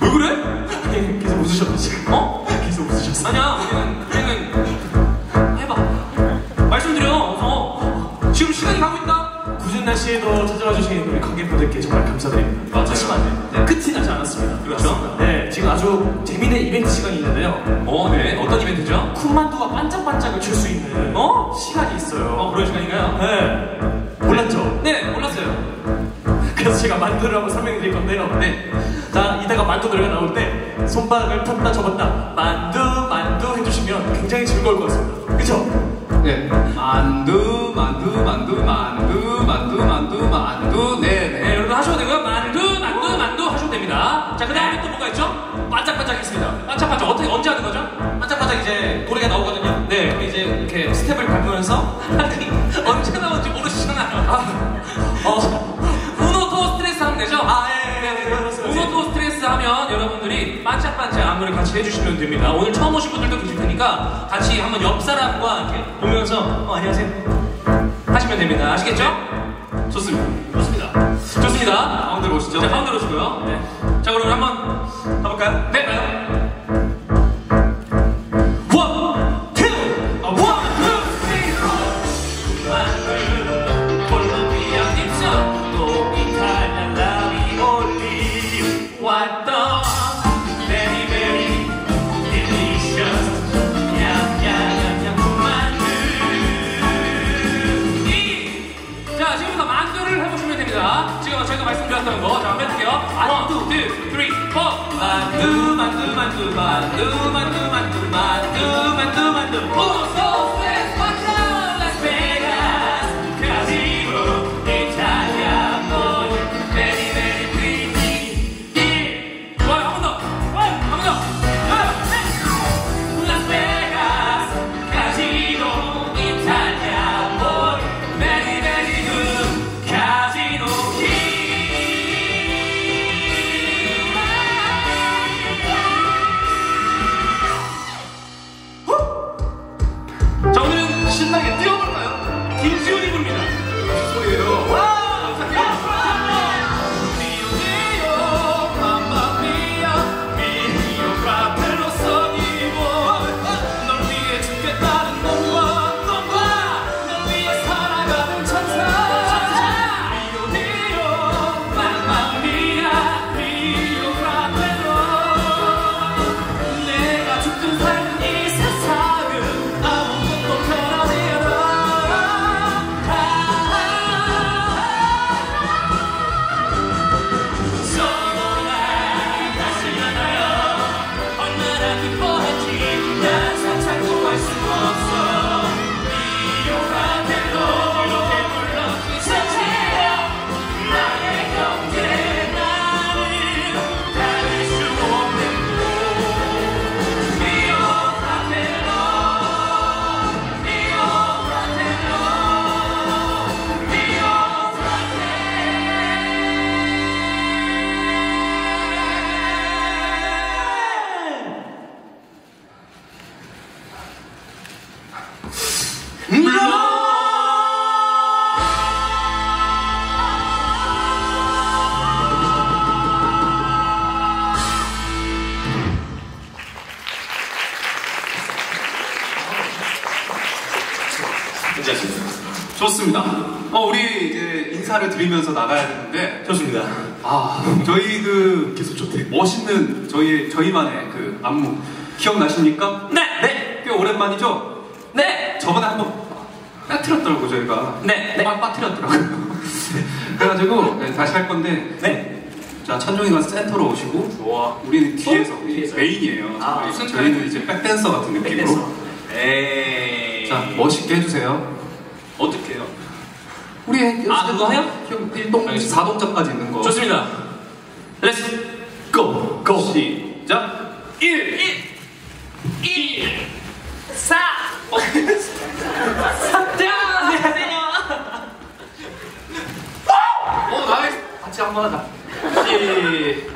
왜 그래? 계속 웃으셨네 지금. 어? 계속 웃으셨어. 아니야, 우리는, 우리는, 해봐. 말씀드려, 어. 지금 시간이 가고 있다. 굳은 날씨에도 찾아와 주신 우리 관객분들께 정말 감사드립니다. 맞아요. 네, 끝이 나지 않았습니다. 그렇죠. 네, 지금 아주 재미있는 이벤트 시간이 있는데요. 어, 네. 어떤 이벤트죠? 쿤만두가 반짝반짝을 칠수 있는 어? 시간이 있어요. 어, 그런 시간인가요? 네. 제가 만두를 한번 설명드릴 건데요. 네. 자, 이따가 만두 노래가 나올 때 손바닥을 폈다 접었다 만두 만두 해주시면 굉장히 즐거울 것 같습니다. 그쵸? 네. 만두, 만두, 만두, 만두, 만두, 만두, 만두. 네, 네, 네. 여러분 하셔도 되고요. 만두, 만두, 만두 하셔도 됩니다. 자, 그 다음에 또 뭐가 있죠? 반짝반짝 있습니다. 반짝반짝 어떻게, 언제 하는 거죠? 반짝반짝 이제 노래가 나오거든요. 네, 이제 이렇게 스텝을 밟으면서 안무를 같이 해주시면 됩니다. 오늘 처음 오신 분들도 계실 테니까 같이 한번 옆 사람과 이렇게 보면서 어, 안녕하세요. 하시면 됩니다. 아시겠죠? 좋습니다. 좋습니다. 좋습니다. 가운데로 오시죠. 자, 가운데로 오시고요. 네. 자, 그럼 한번 가볼까요? 네. 원, 투, 쓰리, 포. 만두, 만두, 만두, 만두, 만두, 신나게 뛰어볼까요? 김지훈이 부릅니다. 소리예요. 와! Mio 좋습니다. 어, 우리 이제 인사를 드리면서 나가야 되는데. 좋습니다. 아, 저희 그 계속 좋대. 멋있는 저희 저희만의 그 안무 기억나십니까? 네! 네! 꽤 오랜만이죠? 네! 저번에 한번 빠뜨렸더라고 저희가. 네! 네! 빠, 빠뜨렸더라고요. 그래가지고 네, 다시 할 건데. 네. 자 찬종이가 센터로 오시고 좋아. 우리는 뒤에서, 어? 우리 뒤에서. 메인이에요. 아, 저희- 무슨 저희는? 이제 백댄서 같은 느낌으로. 백댄서. 에이. 자 멋있게 해주세요. 어떻게요? 우리 아, 그거 해요? 형 1동 알겠습니다. 4동작까지 있는 거. 좋습니다. 렛츠 고! 고! 시작! 1, 1, 立ち上がらなかった。し